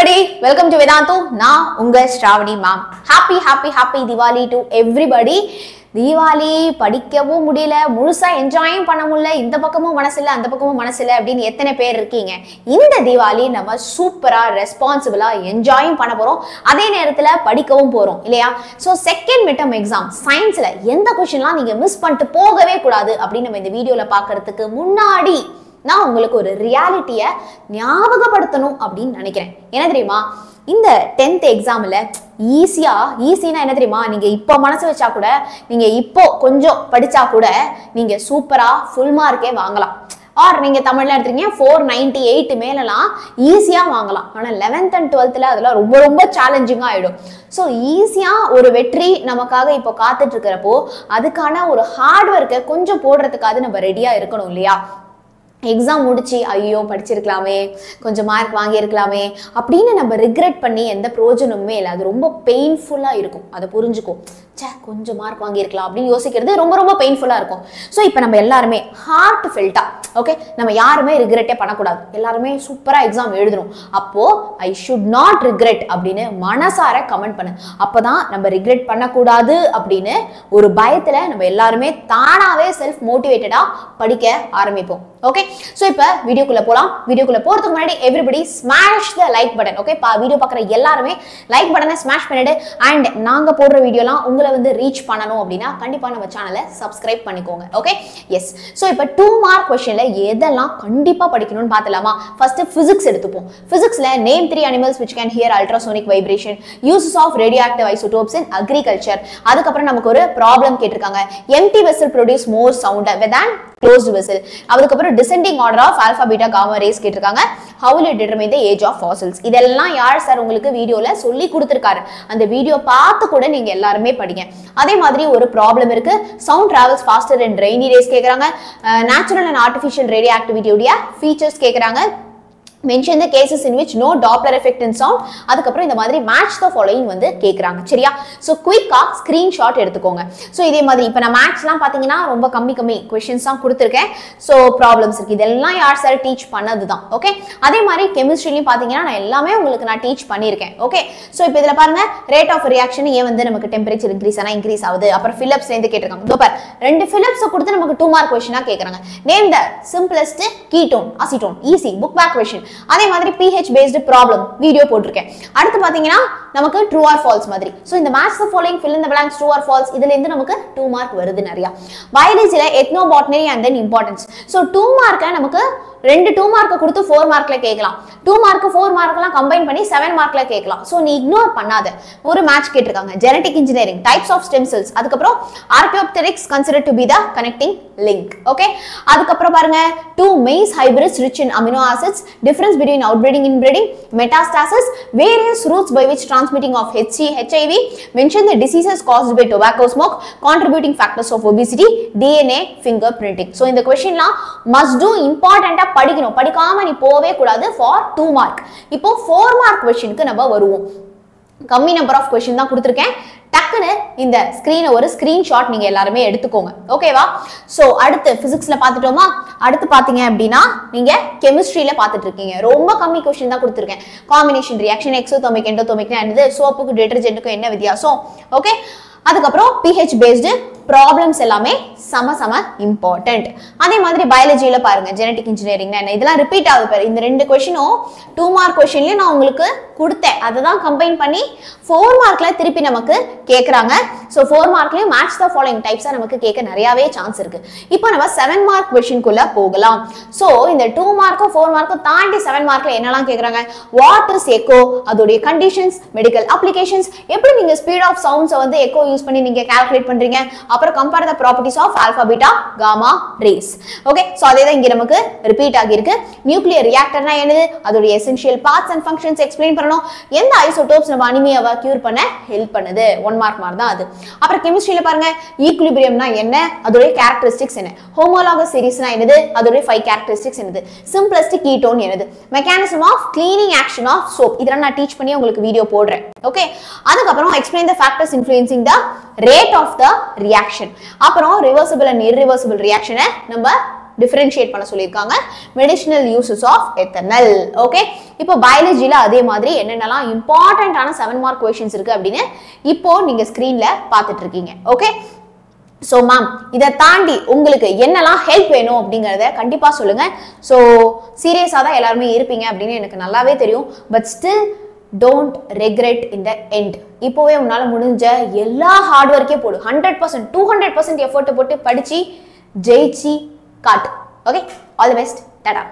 Everybody welcome to Vedantu நான் உங்க Sravani ma'am happy happy happy Diwali to everybody Deepavali படிக்கவும் முடியல முழுசா என்ஜாயும் பண்ண முடியல இந்த பக்கமும் மனசு இல்லை அந்த பக்கமும் மனசு இல்லை அப்படின்னு எத்தனை பேர் இருக்கீங்க இந்த தீபாவளி நம்ம சூப்பரா ரெஸ்பான்சிபிளா என்ஜாயும் பண்ண போறோம் அதே நேரத்துல படிக்கவும் போறோம் இல்லையா ஸோ செகண்ட் மிட்டம் எக்ஸாம் சயின்ஸ்ல எந்த கொஸ்டின்லாம் நீங்க மிஸ் பண்ணிட்டு போகவே கூடாது அப்படின்னு நம்ம இந்த வீடியோல பார்க்கறதுக்கு முன்னாடி நான் உங்களுக்கு ஒரு ரியாலிட்டியை ஞாபகப்படுத்தணும் அப்படின்னு நினைக்கிறேன். என்ன தெரியுமா? இந்த டென்த் எக்ஸாமில் ஈஸியாக ஈஸினா என்ன தெரியுமா? நீங்கள் இப்போ மனசு வச்சா கூட நீங்கள் இப்போ கொஞ்சம் படித்தா கூட நீங்கள் சூப்பராக ஃபுல் மார்க்கே வாங்கலாம். ஆர் நீங்கள் தமிழில் எடுத்துருக்கீங்க ஃபோர் நைன்டி எயிட் மேலலாம் ஈஸியாக வாங்கலாம். ஆனால் லெவன்த் அண்ட் டுவெல்த்தில் அதெல்லாம் ரொம்ப ரொம்ப சேலஞ்சிங்காக ஆகிடும் ஸோ ஈஸியாக ஒரு வெற்றி நமக்காக இப்போ காத்துட்ருக்கிறப்போ அதுக்கான ஒரு ஹார்ட் ஒர்க்கை கொஞ்சம் போடுறதுக்காவது நம்ம ரெடியாக இருக்கணும் இல்லையா? எக்ஸாம் முடிச்சு ஐயோ படிச்சிருக்கலாமே கொஞ்சம் மார்க் வாங்கியிருக்கலாமே அப்படின்னு நம்ம ரிக்ரெட் பண்ணி எந்த பிரயோஜனமுமே இல்லை. அது ரொம்ப பெயின்ஃபுல்லாக இருக்கும். அதை புரிஞ்சுக்கும் ச்சே கொஞ்சம் மார்க் வாங்கியிருக்கலாம் அப்படின்னு யோசிக்கிறது ரொம்ப ரொம்ப பெயின்ஃபுல்லாக இருக்கும். ஸோ இப்போ நம்ம எல்லாருமே ஹார்ட் ஃபில்ட்டாக ஓகே நம்ம யாருமே ரிக்ரெட்டே பண்ணக்கூடாது. எல்லாருமே சூப்பராக எக்ஸாம் எழுதணும். அப்போது ஐ ஷுட் நாட் ரிக்ரெட் அப்படின்னு மனசார கமெண்ட் பண்ணு. அப்போ தான் நம்ம ரிக்ரெட் பண்ணக்கூடாது அப்படின்னு ஒரு பயத்தில் நம்ம எல்லாருமே தானாகவே செல்ஃப் மோட்டிவேட்டடாக படிக்க ஆரம்பிப்போம். ஓகே ஸோ இப்போ வீடியோக்குள்ள போகலாம் வீடியோக்குள்ள போகிறதுக்கு முன்னாடி everybody smash the like button okay பா வீடியோ பார்க்குற எல்லாருமே லைக் பட்டனை ஸ்மாஷ் பண்ணிடு அண்ட் நாங்கள் போடுற வீடியோலாம் உங்களை வந்து ரீச் பண்ணணும் அப்படின்னா கண்டிப்பாக நம்ம சேனலை சப்ஸ்கிரைப் பண்ணிக்கோங்க ஓகே எஸ் ஸோ இப்போ டூ மார்க் கொஸ்டின்ல எதெல்லாம் கண்டிப்பாக படிக்கணும்னு பார்த்துலாமா ஃபர்ஸ்ட் ஃபிசிக்ஸ் எடுத்துப்போம். ஃபிசிக்ஸில் name three animals which can hear ultrasonic vibration uses of radioactive isotopes in agriculture அதுக்கப்புறம் நமக்கு ஒரு ப்ராப்ளம் கேட்டிருக்காங்க. Empty vessel produce more sound than closed vessel அதுக்கப்புறம் descending order of alpha beta gamma rays கேட்டிருக்காங்க. How it determine the age of fossils இதெல்லாம் யார் sir உங்களுக்கு வீடியோல சொல்லி கொடுத்துருக்காரு? அந்த வீடியோ பார்த்து கூட நீங்க எல்லாருமே படிங்க. அதே மாதிரி ஒரு ப்ராப்ளம் இருக்கு. Sound travels faster and rainy rays கேட்குறாங்க நேச்சுரல் அண்ட் ஆர்டிஃபிஷியல் ரேடியோ ஆக்டிவிட்டியோடைய ஃபீச்சர்ஸ் கேட்குறாங்க mention the cases in which no Doppler effect in sound அதுக்கப்புறம் இந்த மாதிரி மேட்ச் த ஃபாலோயிங் வந்து கேட்குறாங்க சரியா? ஸோ குயிக்காக ஸ்க்ரீன்ஷாட் எடுத்துக்கோங்க. ஸோ இதே மாதிரி இப்போ நான் மேக்ஸ்லாம் பார்த்தீங்கன்னா ரொம்ப கம்மி கம்மி கொஷின்ஸ் தான் கொடுத்துருக்கேன். ஸோ ப்ராப்ளம்ஸ் இருக்குது இதெல்லாம் யார் சார் டீச் பண்ணது தான் ஓகே அதே மாதிரி கெமிஸ்ட்ரிலையும் பார்த்தீங்கன்னா நான் எல்லாமே உங்களுக்கு நான் டீச் பண்ணியிருக்கேன். ஓகே ஸோ இப்போ இதில் பாருங்க. ரேட் ஆஃப் ரியாக்ஷன் ஏன் வந்து நமக்கு டெம்பரேச்சர் இன்க்ரீஸ் ஆனால் இன்க்ரீஸ் ஆகுது? அப்புறம் ஃபிலிப்ஸ்லேருந்து கேட்டிருக்காங்க. இதோ பார். ரெண்டு ஃபிலிப்ஸை கொடுத்து நமக்கு டூ மார்க் கொஷினாக கேட்குறாங்க name the simplest ketone acetone easy book back question அதே மாதிரி பிஹெச் பேஸ்டு ப்ராப்ளம் வீடியோ போட்டிருக்கேன். அடுத்து பார்த்தீங்கன்னா நமக்கு ட்ரூ ஆர் ஃபால்ஸ் மாதிரி. ஸோ இந்த match the following fill in the blanks true or false இதுலேருந்து நமக்கு டூ மார்க் வருது நிறையா. பயாலஜியில் ethnobotany and then importance so two மார்க்கை நமக்கு ரெண்டு டூ மார்க்கை கொடுத்து ஃபோர் மார்க்ல கேட்கலாம். டூ மார்க் ஃபோர் மார்க்லாம் கம்பைன் பண்ணி செவன் மார்க்ல கேட்கலாம். ஸோ நீ இக்னோர் பண்ணாத. ஒரு மேட்ச் கேட்டிருக்காங்க. Genetic engineering types of stem cells அதுக்கப்புறம் archaeopteryx consider to be the connecting link okay அதுக்கப்புறம் பாருங்க. Two maize hybrids rich in amino acids difference between outbreeding inbreeding metastasis various routes by which transmitting of H C HIV mention the diseases diseases by tobacco smoke contributing factors of obesity DNA fingerprinting so இந்த கொஸ்டின்லாம் must do இம்பார்ட்டண்ட்டாக படிக்கணும். படிக்காம நீ போவே கூடாது. For two mark இப்போ four mark கொஸ்டினுக்கு நம்ம வருவோம். கம்மி நம்பர் ஆஃப் கொஷின் தான் கொடுத்துருக்கேன். டக்குன்னு இந்த ஸ்க்ரீனை ஒரு ஸ்க்ரீன்ஷாட் நீங்கள் எல்லாருமே எடுத்துக்கோங்க. ஓகேவா ஸோ அடுத்து ஃபிசிக்ஸில் பார்த்துட்டோமா? அடுத்து பார்த்தீங்க அப்படின்னா நீங்கள் கெமிஸ்ட்ரியில் பார்த்துட்டு இருக்கீங்க ரொம்ப கம்மி கொஸ்டின் தான் கொடுத்துருக்கேன். காம்பினேஷன் ரியாக்ஷன் எக்ஸோதோமிக் எண்டோதோமிக்னா என்னது? சோப்புக்கு டிட்டர்ஜென்ட்டுக்கும் என்ன வித்தியாசம்? ஓகே அதுக்கப்புறம் பிஹெச் பேஸ்டு ப்ராப்ளம்ஸ் எல்லாமே சம சம இம்பார்ட்டன்ட் அதே மாதிரி பயாலஜியில் பாருங்க ஜெனட்டிக் இன்ஜினியரிங் என்ன இதெல்லாம் ரிப்பீட் ஆகுது பாரு. இந்த ரெண்டு கொஷினும் டூ மார்க் கொஷின்லையும் நான் உங்களுக்கு கொடுத்தேன். அதை தான் கம்பைன் பண்ணி ஃபோர் மார்க்ல திருப்பி நமக்கு கேட்குறாங்க ஸோ ஃபோர் மார்க்லயும் மேட்ச் த ஃபாலோயிங் டைப்ஸாக நமக்கு கேட்க நிறையாவே சான்ஸ் இருக்கு. இப்போ நம்ம செவன் மார்க் கொஷின்குள்ள போகலாம். ஸோ இந்த டூ மார்க்கும் ஃபோர் மார்க்கும் தாண்டி செவன் மார்க்ல என்னெல்லாம் கேட்குறாங்க வாட் இஸ் எக்கோ அதோடைய கண்டிஷன்ஸ் மெடிக்கல் அப்ளிகேஷன்ஸ் எப்படி நீங்க ஸ்பீட் ஆஃப் சவுண்ட்ஸை வந்து எக்கோ யூஸ் பண்ணி நீங்க கால்குலேட் பண்றீங்க? அப்புறம் compare the properties of alpha beta gamma rays okay so அதே தான் இங்கே நமக்கு ரிப்பீட் ஆகியிருக்கு. நியூக்ளியர் ரியாக்டர்னா என்னது? அதோடைய essential parts and functions explain பண்ணணும். எந்த ஐசோடோப்ஸ் நம்ம அனிமியாவை கியூர் பண்ண ஹெல்ப் பண்ணுது? ஒன் மார்க் மார்க் தான் அது. அப்புறம் கெமிஸ்ட்ரியில் பாருங்க ஈக்குலிபிரியம்னா என்ன? அதோடைய கேரக்டரிஸ்டிக்ஸ் என்ன? ஹோமோலாகஸ் சீரிஸ்னா என்னது? அதோடைய ஃபைவ் கேரக்டரிஸ்டிக்ஸ் என்னது? சிம்பிளஸ்டிக் கீட்டோன் என்னது? Mechanism of cleaning action of soap இதெல்லாம் நான் டீச் பண்ணி உங்களுக்கு வீடியோ போடுறேன். ஓகே அதுக்கப்புறம் explain the factors influencing the rate of the reaction அப்புறம் ரிவர்சிபிள் அண்ட் இரிவர்சிபிள் ரியாக்ஷனை நம்ம டிஃபரன்ஷியேட் பண்ண சொல்லியிருக்காங்க. Medicinal uses of ethanol okay இப்போ பயாலஜியில் அதே மாதிரி என்னென்னலாம் இம்பார்ட்டண்ட்டான செவன் மார்க் கொஷின்ஸ் இருக்கு அப்படின்னு இப்போ நீங்கள் ஸ்க்ரீனில் பார்த்துட்டு இருக்கீங்க. ஓகே ஸோ மேம் இதை தாண்டி உங்களுக்கு என்னெல்லாம் ஹெல்ப் வேணும் அப்படிங்கிறத கண்டிப்பாக சொல்லுங்கள் ஸோ சீரியஸாக தான் எல்லாருமே இருப்பீங்க அப்படின்னு எனக்கு நல்லாவே தெரியும். But still don't regret in the end இப்போவே உன்னால் முடிஞ்ச எல்லா ஹார்ட் ஒர்க்கே போடு. Hundred percent two hundred percent எஃபர்ட்டை போட்டு படித்து ஜெயிச்சு காட்டு. ஓகே ஆல் தி பெஸ்ட் டடா